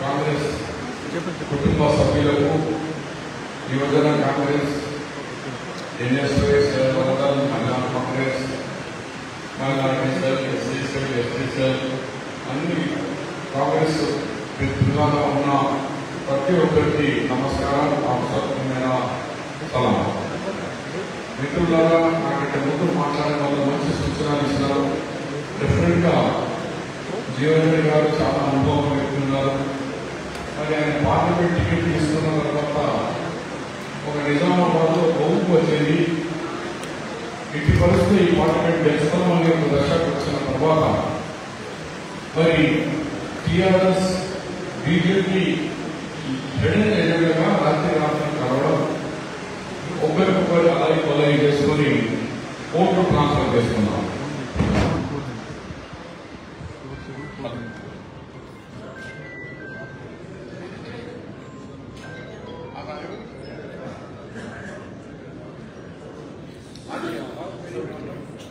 కాంగ్రెస్ కుటుంబ సభ్యులకు యువజన కాంగ్రెస్ ఎన్ఎస్ఎస్ వరదల్ మహిళా Congress minority cell SC cell ST cell అన్ని కాంగ్రెస్ జిల్లాలో ఉన్న ప్రతి ఒక్కరికి నమస్కారం అవసరమైన సలాం. మిత్రులారా నాకంటే ముందు మాట్లాడే వాళ్ళు మంచి సూచనలు ఇస్తున్నారు. డిఫరెంట్గా జీవన్ గారు చాలా అనుభవం పెడుతున్నారు మరి పార్లమెంట్ టికెట్ తీసుకున్న తర్వాత ఒక నిజామాబాద్లో లో వచ్చేది. ఇటు పరిస్థితి ఈ పార్లమెంట్ గెలుస్తామని ఒక దశకు వచ్చిన తర్వాత మరి టీఆర్ఎస్ బీజేపీ ఎడెన్ ఎజెండాగా రాత్రి రాత్రి కలవడం ఒకరికొకరు అలాగే కొలయి చేసుకుని ఓట్లు ట్రాన్స్ఫర్ చేసుకున్నాం 아니요.